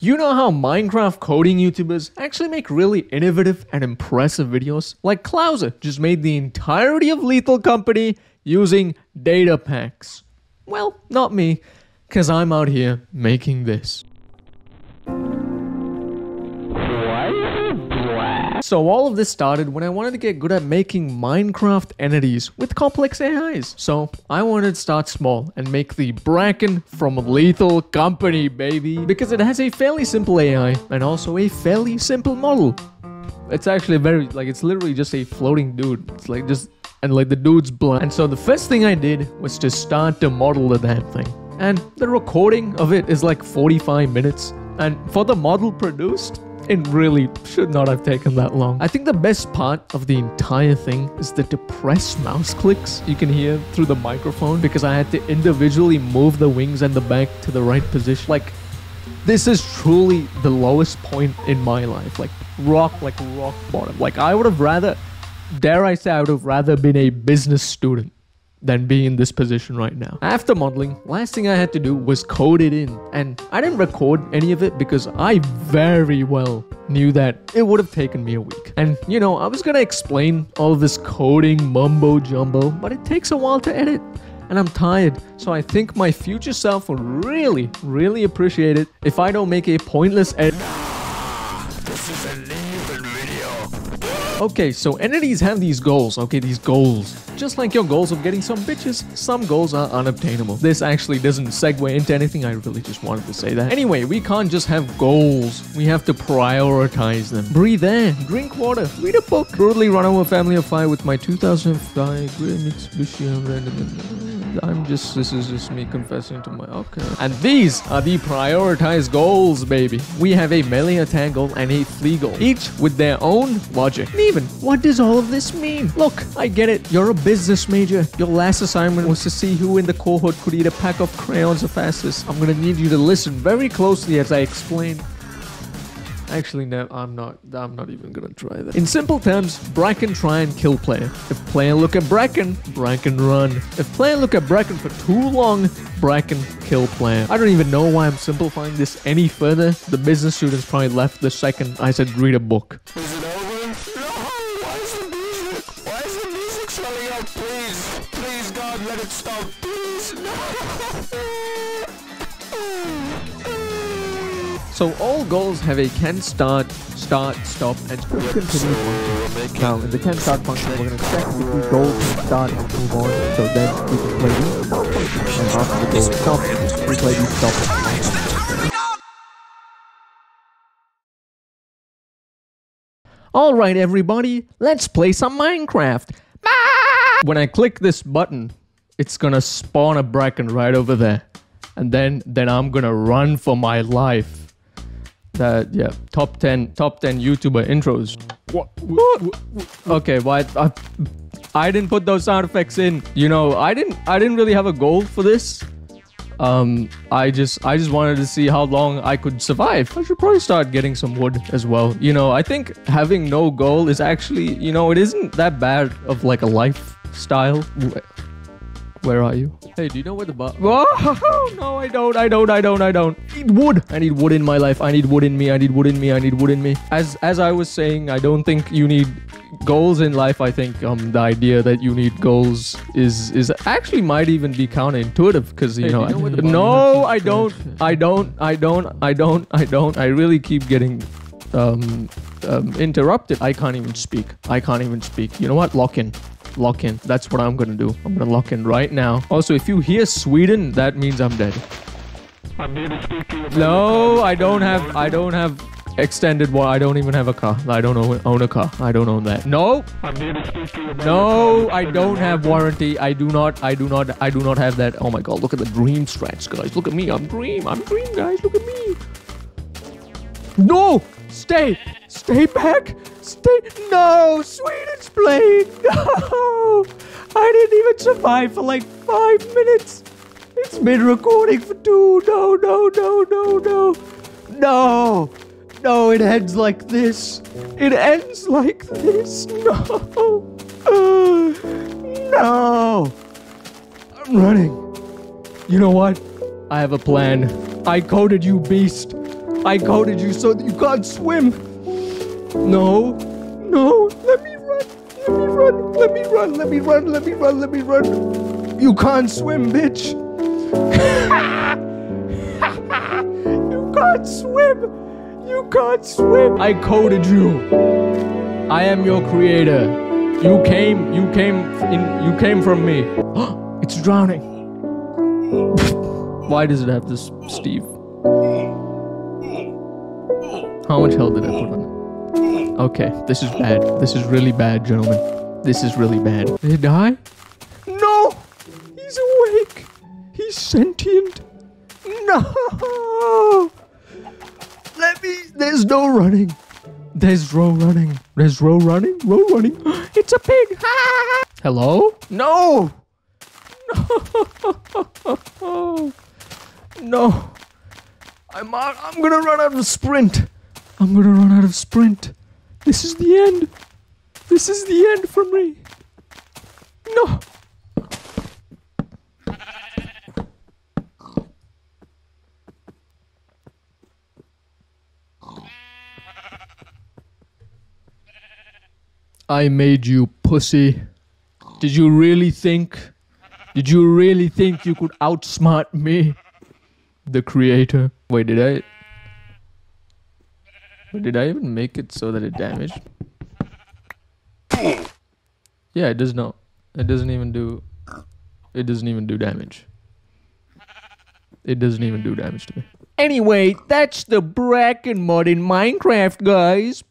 You know how Minecraft coding YouTubers actually make really innovative and impressive videos? Like Klauser just made the entirety of Lethal Company using data packs. Well, not me, because I'm out here making this. So all of this started when I wanted to get good at making Minecraft entities with complex AIs. So I wanted to start small and make the Bracken from Lethal Company, baby. Because it has a fairly simple AI and also a fairly simple model. It's actually very, like, it's literally just a floating dude. It's like just, and like the dude's blind. And so the first thing I did was to start to model the damn thing. And the recording of it is like 45 minutes. And for the model produced, it really should not have taken that long. I think the best part of the entire thing is the depressed mouse clicks you can hear through the microphone because I had to individually move the wings and the back to the right position. Like, this is truly the lowest point in my life. Like, rock, like rock bottom. Like, I would have rather, dare I say, I would have rather been a business student than be in this position right now. After modeling, last thing I had to do was code it in. And I didn't record any of it because I very well knew that it would have taken me a week. And you know, I was gonna explain all this coding mumbo jumbo, but it takes a while to edit. And I'm tired, so I think my future self will really, really appreciate it if I don't make a pointless edit. Okay, so entities have these goals, okay, these goals. Just like your goals of getting some bitches, some goals are unobtainable. This actually doesn't segue into anything, I really just wanted to say that. Anyway, we can't just have goals, we have to prioritize them. Breathe air, drink water, read a book. Brutally run over a family of five with my 2005 Grey Mitsubishi random. I'm just, this is just me confessing to my, okay. And these are the prioritized goals, baby. We have a melee attack goal and a flee goal, each with their own logic. And even, what does all of this mean? Look, I get it. You're a business major. Your last assignment was to see who in the cohort could eat a pack of crayons the fastest. I'm gonna need you to listen very closely as I explain. Actually, no, I'm not. I'm not even gonna try that. In simple terms, Bracken try and kill player. If player look at Bracken, Bracken run. If player look at Bracken for too long, Bracken kill player. I don't even know why I'm simplifying this any further. The business students probably left the second I said read a book. Is it over? No! Why is the music? Why is the music swelling up? Please! Please, God, let it stop. Please! No! So all goals have a can start, start, stop, and continue function. Now, in the can start function, we're going to check if the goal can start and move on. So then we can play these. And after the goal stops, we play these stop. Alright everybody, let's play some Minecraft. When I click this button, it's gonna spawn a bracken right over there. And then then I'm gonna run for my life. That yeah, top 10 top 10 YouTuber intros. What? Okay, why I, I didn't put those sound effects in. You know, I didn't I didn't really have a goal for this. Um, I just I just wanted to see how long I could survive. I should probably start getting some wood as well. You know, I think having no goal is actually, you know, it isn't that bad of like a lifestyle. Wh- Where are you? Hey, do you know where the bar? Whoa! No, I don't. I don't. I don't. I don't. I need wood. I need wood in my life. I need wood in me. I need wood in me. I need wood in me. As as I was saying, I don't think you need goals in life. I think um the idea that you need goals is is actually might even be counterintuitive because you Hey, know, you know I, no. I don't. I don't. I don't. I don't. I don't. I really keep getting um, um interrupted. I can't even speak. I can't even speak. You know what? Lock in. Lock in. That's what I'm gonna do. I'm gonna lock in right now. Also, if you hear Sweden, that means I'm dead. I'm here to speak to you. No, I don't have. I don't have extended. Well, I don't even have a car. I don't own, own a car. I don't own that. No, I'm here to speak to you no, I don't have warranty. I do not. I do not. I do not have that. Oh my god! Look at the dream strats, guys. Look at me. I'm dream. I'm dream, guys. Look at me. No, stay, stay back, stay. No, Sweden's playing. No, I didn't even survive for like five minutes. It's been recording for two. No, no, no, no, no, no. No, it ends like this. It ends like this. No. No. I'm running. You know what? I have a plan. I coded you, beast. I coded you so that you can't swim. No. No. Let me run. Let me run. Let me run. Let me run. Let me run. Let me run. You can't swim, bitch. you can't swim. You can't swim. I coded you. I am your creator. You came. You came in. You came from me. it's drowning. Why does it have this, Steve? How much health did I put on? Okay, this is bad. This is really bad, gentlemen. This is really bad. Did he die? No! He's awake! He's sentient! No! Let me. There's no running. There's row running. There's row running. Row running. It's a pig. Hello? No! No! No! I'm. I'm gonna run out of sprint. I'm gonna run out of sprint. This is the end. This is the end for me. No. I made you pussy. Did you really think? Did you really think you could outsmart me? The creator. Wait, did I? Did I even make it so that it damaged? Yeah, it does not. It doesn't even do. It doesn't even do damage. It doesn't even do damage to me. Anyway, that's the Bracken mod in Minecraft, guys.